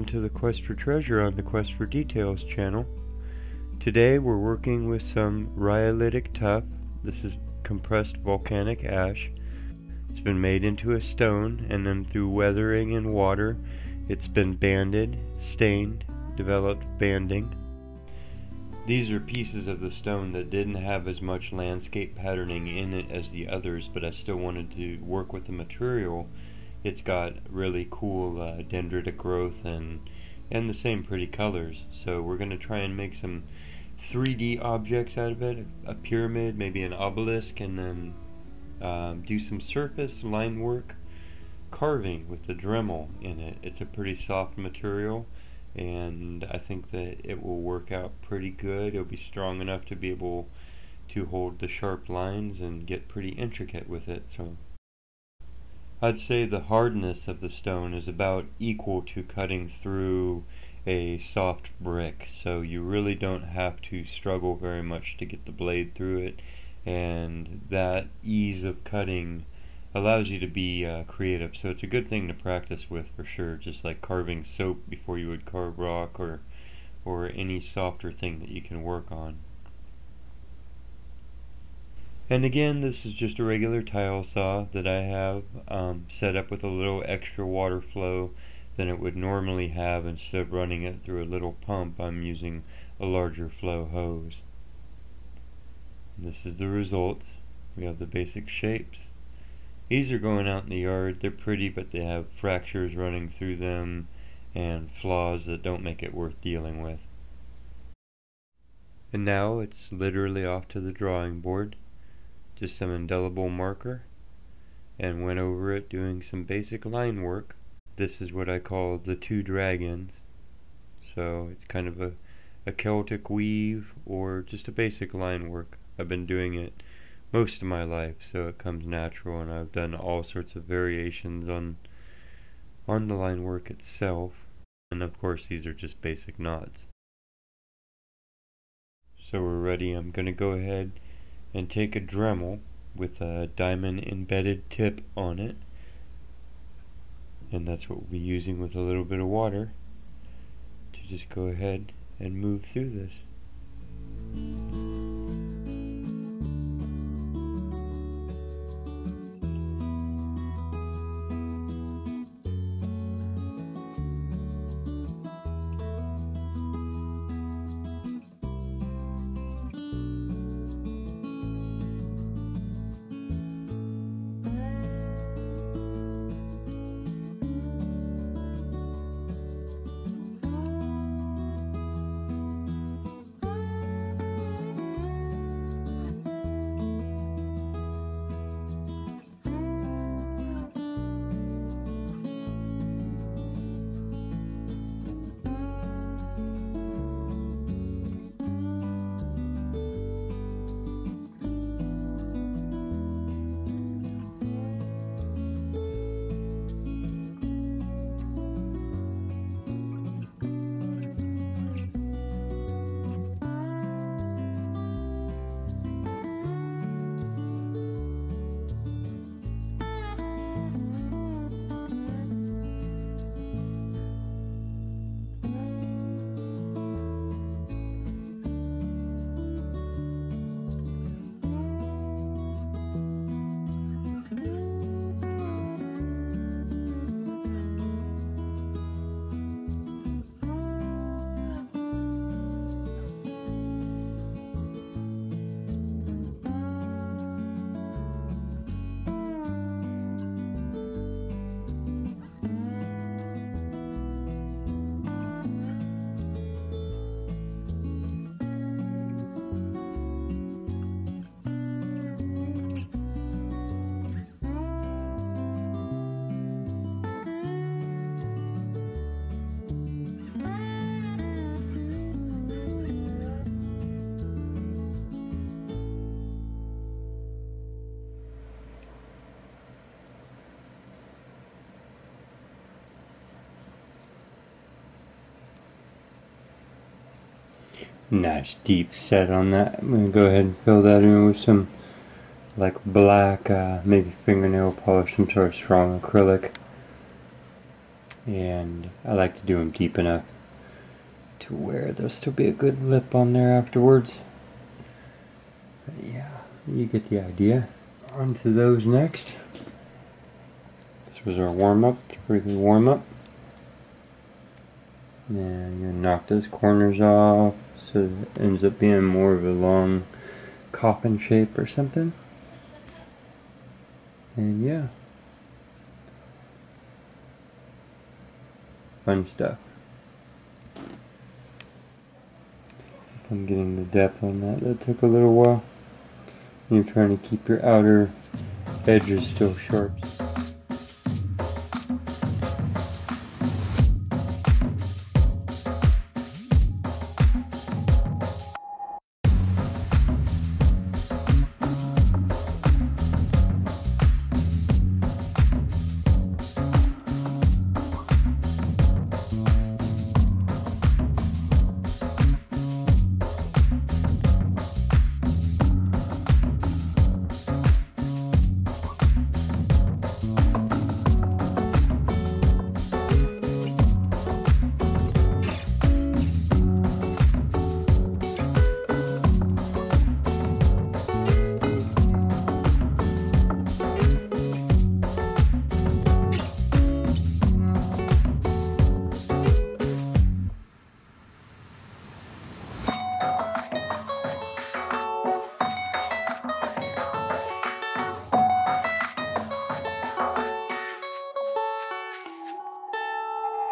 Welcome to the Quest for Treasure on the Quest for Details channel. Today we're working with some rhyolitic tuff. This is compressed volcanic ash. It's been made into a stone and then through weathering and water it's been banded, stained, developed banding. These are pieces of the stone that didn't have as much landscape patterning in it as the others but I still wanted to work with the material it's got really cool uh, dendritic growth and and the same pretty colors. So we're going to try and make some 3D objects out of it a pyramid maybe an obelisk and then um, do some surface line work carving with the Dremel in it. It's a pretty soft material and I think that it will work out pretty good. It'll be strong enough to be able to hold the sharp lines and get pretty intricate with it so I'd say the hardness of the stone is about equal to cutting through a soft brick so you really don't have to struggle very much to get the blade through it and that ease of cutting allows you to be uh, creative so it's a good thing to practice with for sure just like carving soap before you would carve rock or or any softer thing that you can work on and again, this is just a regular tile saw that I have um, set up with a little extra water flow than it would normally have. Instead of running it through a little pump, I'm using a larger flow hose. And this is the result. We have the basic shapes. These are going out in the yard. They're pretty, but they have fractures running through them and flaws that don't make it worth dealing with. And now it's literally off to the drawing board just some indelible marker and went over it doing some basic line work. This is what I call the two dragons. So it's kind of a, a Celtic weave or just a basic line work. I've been doing it most of my life so it comes natural and I've done all sorts of variations on on the line work itself and of course these are just basic knots. So we're ready. I'm going to go ahead and take a Dremel with a diamond embedded tip on it and that's what we'll be using with a little bit of water to just go ahead and move through this. Nice deep set on that. I'm going to go ahead and fill that in with some like black, uh, maybe fingernail polish, some sort of strong acrylic. And I like to do them deep enough to where there'll still be a good lip on there afterwards. But yeah, you get the idea. On to those next. This was our warm-up, pretty good warm-up. And you're knock those corners off so it ends up being more of a long coffin shape or something. And yeah. Fun stuff. I'm getting the depth on that. That took a little while. You're trying to keep your outer edges still sharp.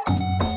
Bye.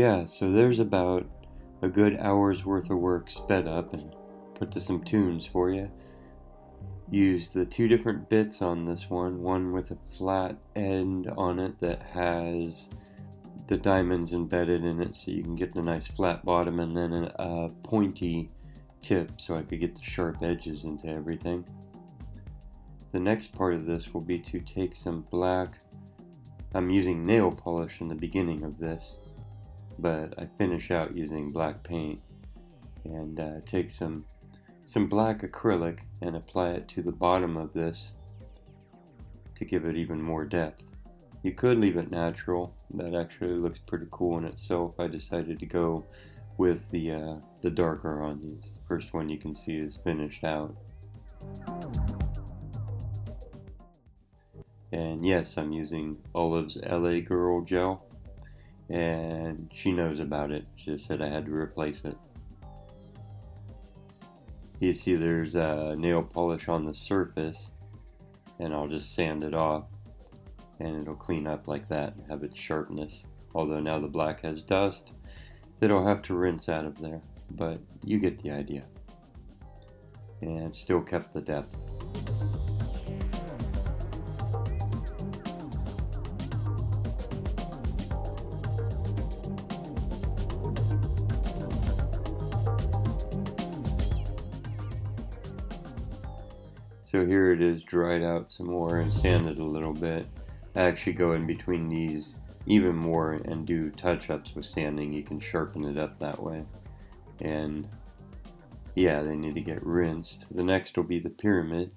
Yeah, so there's about a good hour's worth of work sped up and put to some tunes for you. Use the two different bits on this one, one with a flat end on it that has the diamonds embedded in it so you can get the nice flat bottom and then a, a pointy tip so I could get the sharp edges into everything. The next part of this will be to take some black, I'm using nail polish in the beginning of this, but I finish out using black paint and uh, take some some black acrylic and apply it to the bottom of this to give it even more depth. You could leave it natural, that actually looks pretty cool in itself. I decided to go with the, uh, the darker on these. The first one you can see is finished out. And yes, I'm using Olive's LA Girl Gel and she knows about it. She just said I had to replace it. You see there's a nail polish on the surface and I'll just sand it off and it'll clean up like that and have its sharpness. Although now the black has dust that I'll have to rinse out of there, but you get the idea. And still kept the depth. It is dried out some more and sanded a little bit. I actually go in between these even more and do touch-ups with sanding. You can sharpen it up that way. And yeah, they need to get rinsed. The next will be the pyramid.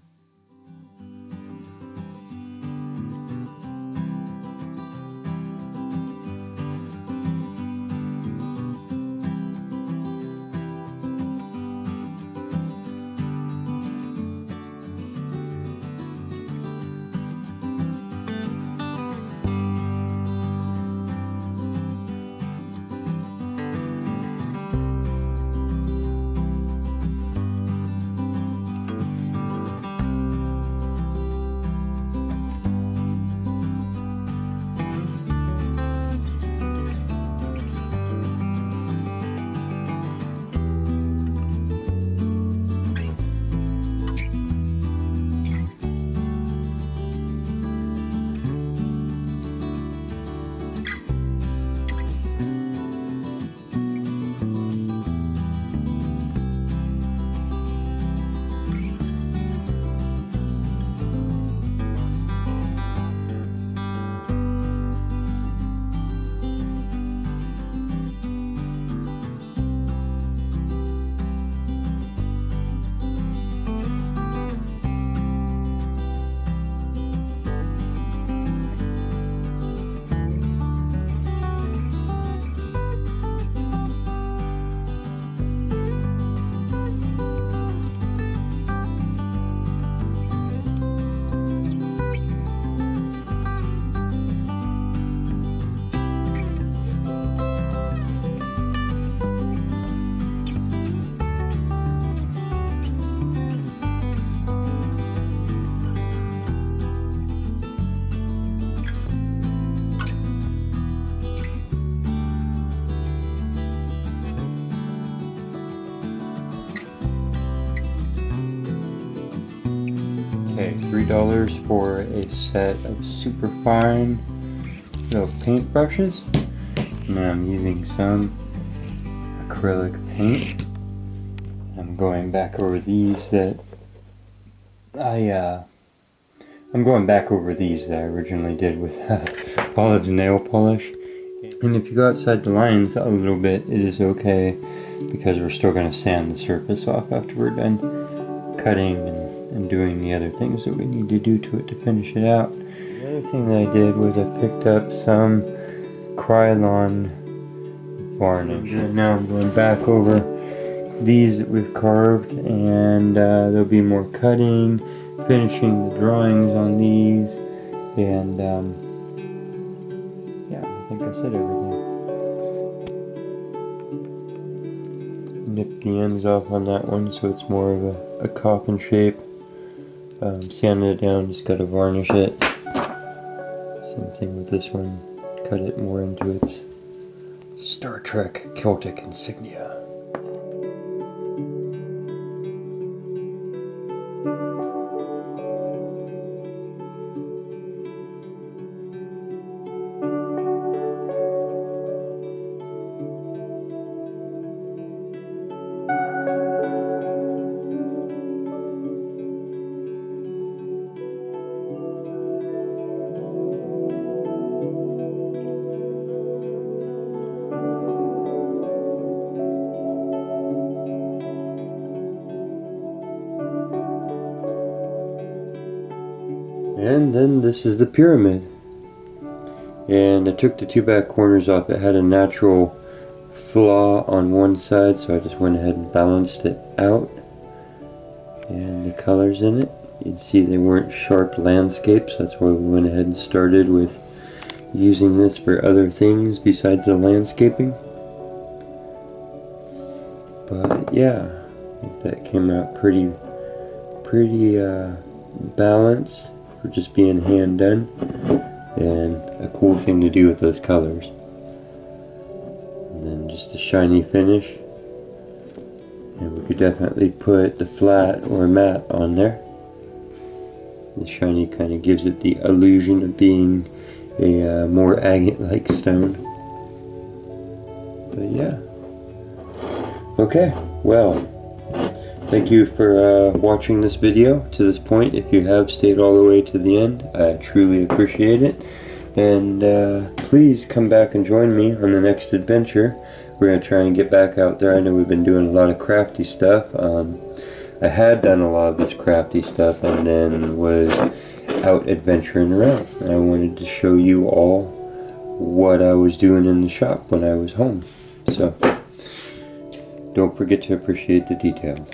$3 for a set of super fine little paint brushes. Now I'm using some acrylic paint. I'm going back over these that I, uh, I'm going back over these that I originally did with uh, Olive's nail polish. And if you go outside the lines a little bit, it is okay because we're still going to sand the surface off after we're done cutting and, doing the other things that we need to do to it to finish it out. The other thing that I did was I picked up some Krylon varnish. And now I'm going back over these that we've carved and uh, there'll be more cutting, finishing the drawings on these, and um, yeah, I think I said everything. Nip the ends off on that one so it's more of a, a coffin shape. Um, sanded it down, just gotta varnish it. Same thing with this one, cut it more into its Star Trek Celtic insignia. And then this is the pyramid. And I took the two back corners off. It had a natural flaw on one side, so I just went ahead and balanced it out. And the colors in it, you'd see they weren't sharp landscapes. That's why we went ahead and started with using this for other things besides the landscaping. But yeah, I think that came out pretty, pretty uh, balanced for just being hand done and a cool thing to do with those colors. And then just a shiny finish. And we could definitely put the flat or matte on there. The shiny kind of gives it the illusion of being a uh, more agate like stone. But yeah. Okay well Thank you for uh, watching this video to this point. If you have stayed all the way to the end, I truly appreciate it. And uh, please come back and join me on the next adventure. We're going to try and get back out there. I know we've been doing a lot of crafty stuff. Um, I had done a lot of this crafty stuff and then was out adventuring around. I wanted to show you all what I was doing in the shop when I was home. So, don't forget to appreciate the details.